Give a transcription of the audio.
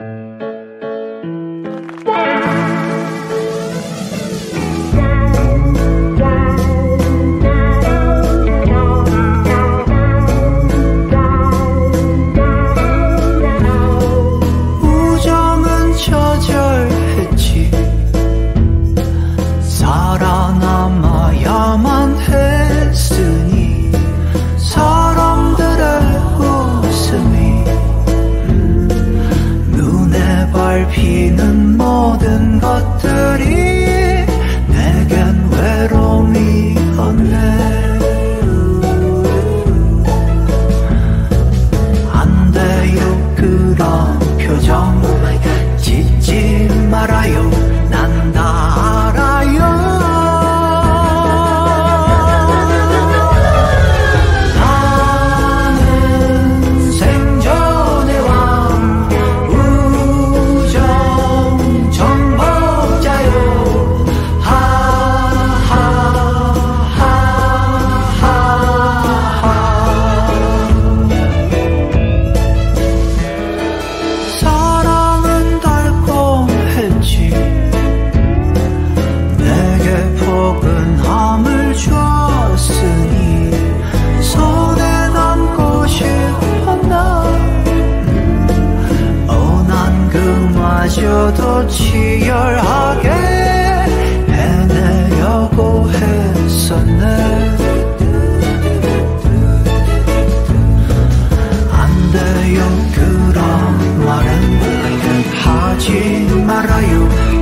Thank you. 넓히는 모든 것들이 내겐 외로움이 없네. 안 돼요 그런 표정. oh 지지 말아요. 치열하게 해내려고 했었네. 안 돼요 그런 말은 하지 말아요.